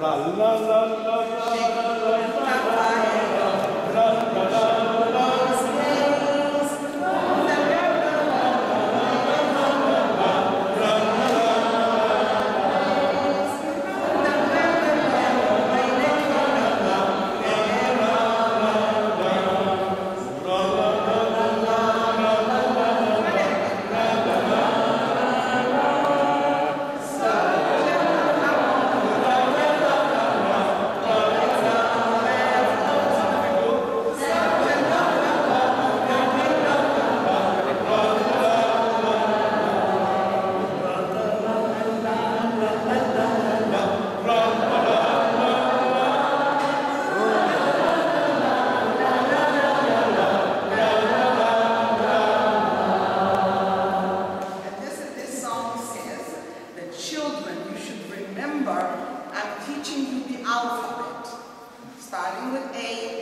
la la la la la la teaching you the alphabet. Starting with A,